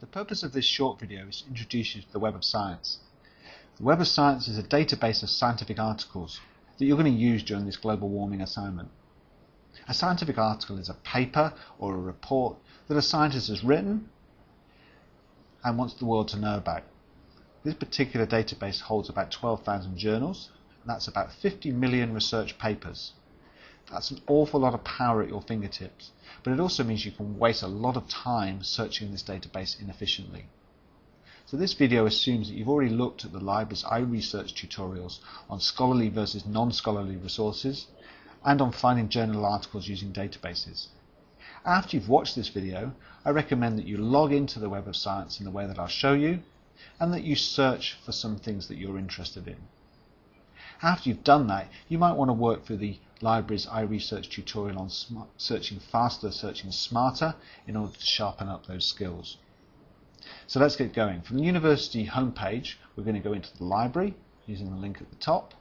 The purpose of this short video is to introduce you to the Web of Science. The Web of Science is a database of scientific articles that you're going to use during this global warming assignment. A scientific article is a paper or a report that a scientist has written and wants the world to know about. This particular database holds about 12,000 journals, and that's about 50 million research papers. That's an awful lot of power at your fingertips, but it also means you can waste a lot of time searching this database inefficiently. So this video assumes that you've already looked at the library's iResearch tutorials on scholarly versus non-scholarly resources and on finding journal articles using databases. After you've watched this video, I recommend that you log into the Web of Science in the way that I'll show you and that you search for some things that you're interested in. After you've done that, you might want to work through the library's iResearch tutorial on searching faster, searching smarter in order to sharpen up those skills. So let's get going. From the university homepage, we're going to go into the library using the link at the top.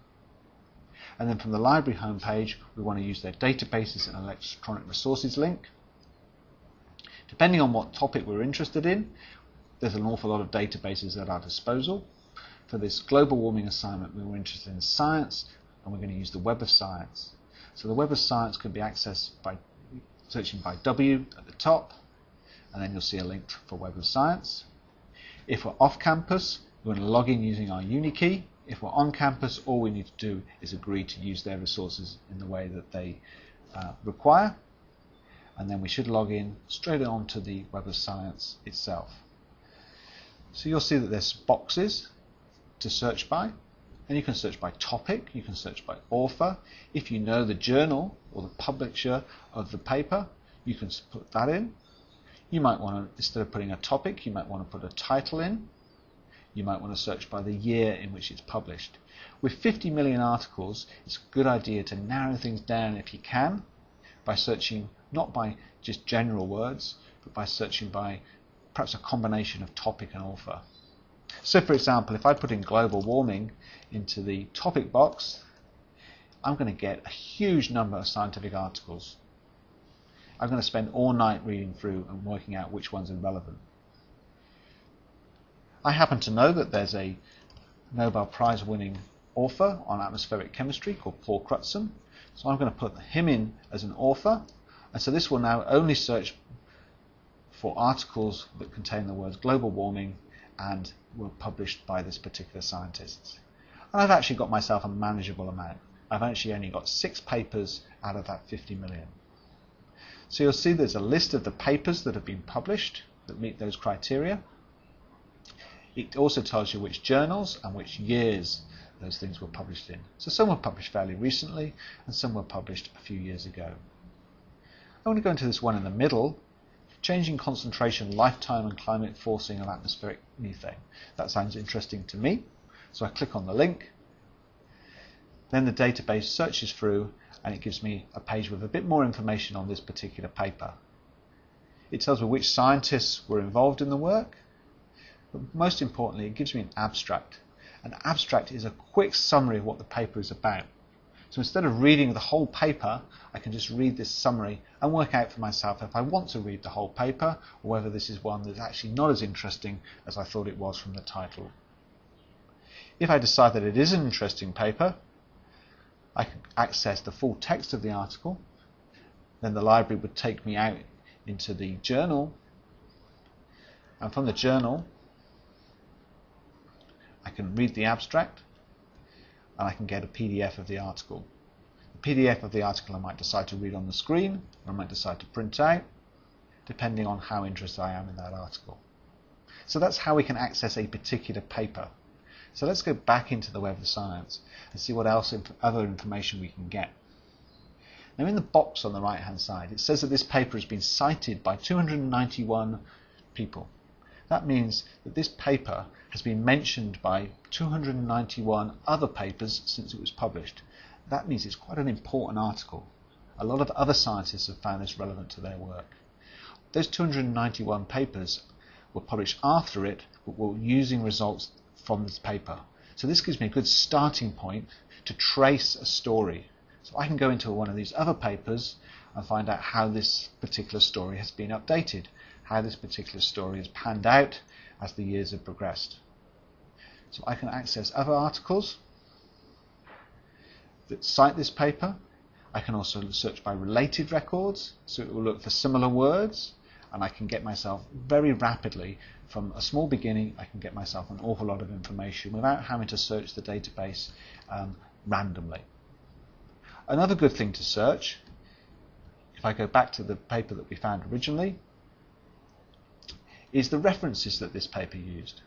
And then from the library homepage, we want to use their databases and electronic resources link. Depending on what topic we're interested in, there's an awful lot of databases at our disposal. For this global warming assignment, we were interested in science, and we're going to use the Web of Science. So the Web of Science can be accessed by searching by W at the top, and then you'll see a link for Web of Science. If we're off campus, we're going to log in using our UniKey. If we're on campus, all we need to do is agree to use their resources in the way that they uh, require. And then we should log in straight on to the Web of Science itself. So you'll see that there's boxes to search by. And you can search by topic, you can search by author. If you know the journal or the publisher of the paper, you can put that in. You might want to, instead of putting a topic, you might want to put a title in. You might want to search by the year in which it's published. With 50 million articles, it's a good idea to narrow things down if you can by searching not by just general words, but by searching by perhaps a combination of topic and author. So for example, if I put in global warming into the topic box, I'm going to get a huge number of scientific articles. I'm going to spend all night reading through and working out which ones are relevant. I happen to know that there's a Nobel Prize winning author on atmospheric chemistry called Paul Crutzen. So I'm going to put him in as an author. And so this will now only search for articles that contain the words global warming and were published by this particular scientist. And I've actually got myself a manageable amount. I've actually only got six papers out of that 50 million. So you'll see there's a list of the papers that have been published that meet those criteria. It also tells you which journals and which years those things were published in. So some were published fairly recently and some were published a few years ago. I want to go into this one in the middle Changing concentration, lifetime and climate forcing of atmospheric methane. That sounds interesting to me. So I click on the link. Then the database searches through and it gives me a page with a bit more information on this particular paper. It tells me which scientists were involved in the work, but most importantly, it gives me an abstract. An abstract is a quick summary of what the paper is about. So instead of reading the whole paper, I can just read this summary and work out for myself if I want to read the whole paper or whether this is one that's actually not as interesting as I thought it was from the title. If I decide that it is an interesting paper, I can access the full text of the article. Then the library would take me out into the journal. And from the journal, I can read the abstract and I can get a PDF of the article. The PDF of the article I might decide to read on the screen, or I might decide to print out, depending on how interested I am in that article. So that's how we can access a particular paper. So let's go back into the Web of Science and see what else inf other information we can get. Now in the box on the right hand side it says that this paper has been cited by 291 people. That means that this paper has been mentioned by 291 other papers since it was published. That means it's quite an important article. A lot of other scientists have found this relevant to their work. Those 291 papers were published after it, but were using results from this paper. So this gives me a good starting point to trace a story. So I can go into one of these other papers and find out how this particular story has been updated how this particular story has panned out as the years have progressed. So I can access other articles that cite this paper. I can also search by related records, so it will look for similar words, and I can get myself very rapidly from a small beginning, I can get myself an awful lot of information without having to search the database um, randomly. Another good thing to search, if I go back to the paper that we found originally, is the references that this paper used.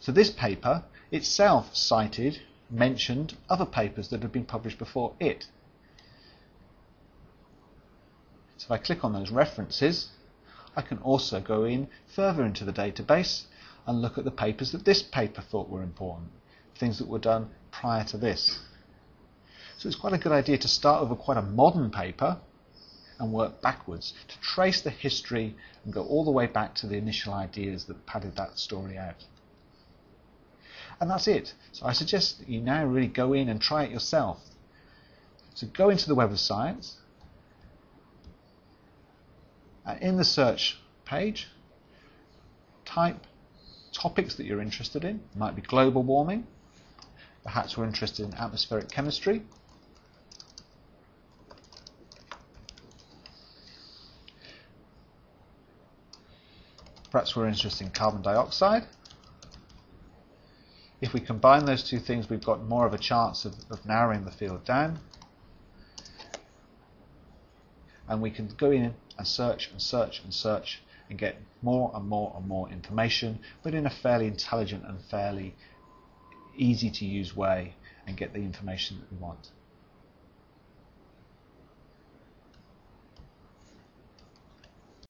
So this paper itself cited, mentioned other papers that had been published before it. So if I click on those references, I can also go in further into the database and look at the papers that this paper thought were important, things that were done prior to this. So it's quite a good idea to start with a quite a modern paper and work backwards to trace the history and go all the way back to the initial ideas that padded that story out. And that's it. So I suggest that you now really go in and try it yourself. So go into the Web of Science, and in the search page, type topics that you're interested in. It might be global warming. Perhaps we're interested in atmospheric chemistry. Perhaps we're interested in carbon dioxide. If we combine those two things, we've got more of a chance of, of narrowing the field down. And we can go in and search and search and search and get more and more and more information, but in a fairly intelligent and fairly easy to use way and get the information that we want.